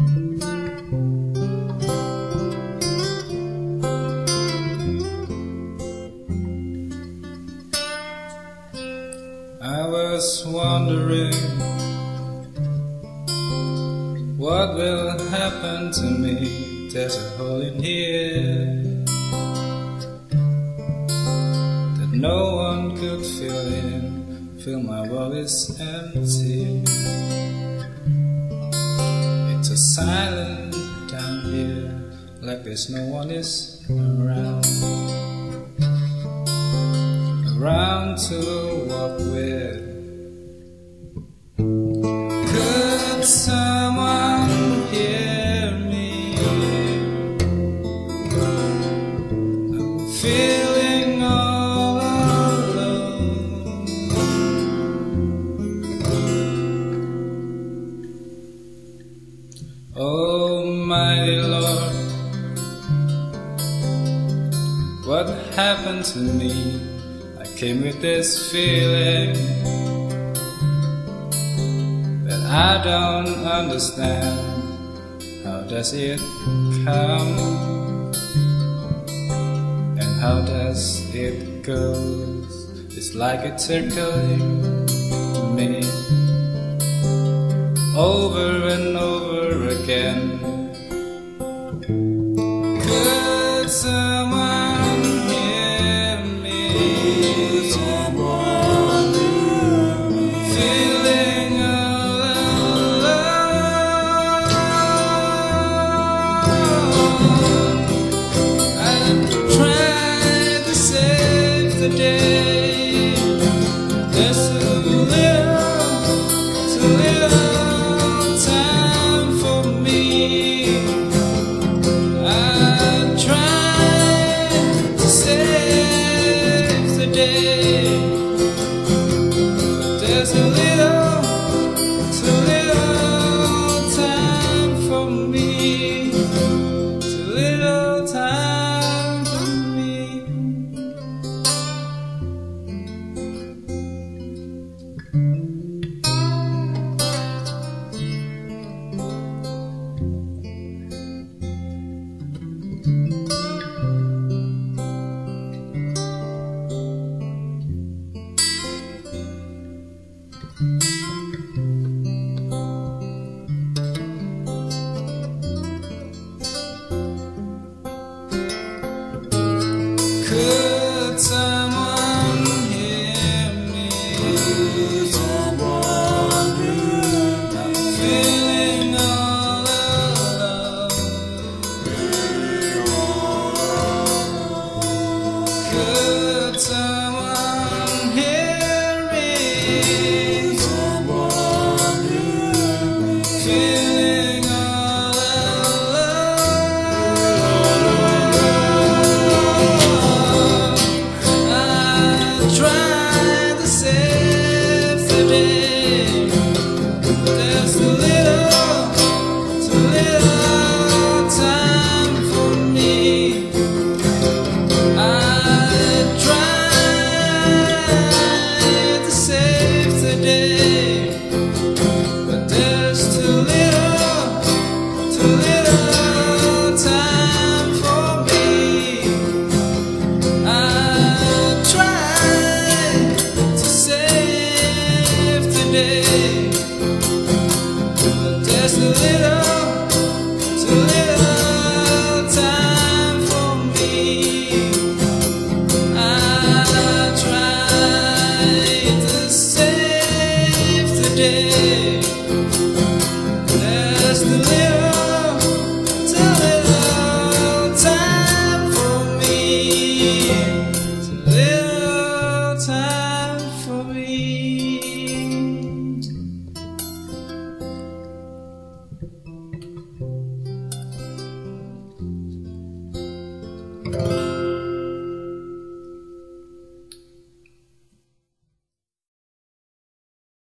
I was wondering what will happen to me. There's a hole in here that no one could fill in. Fill my world is empty. Like there's no one is around. Around to walk with. What happened to me? I came with this feeling that I don't understand. How does it come? And how does it go? It's like it's circling me over and over me. little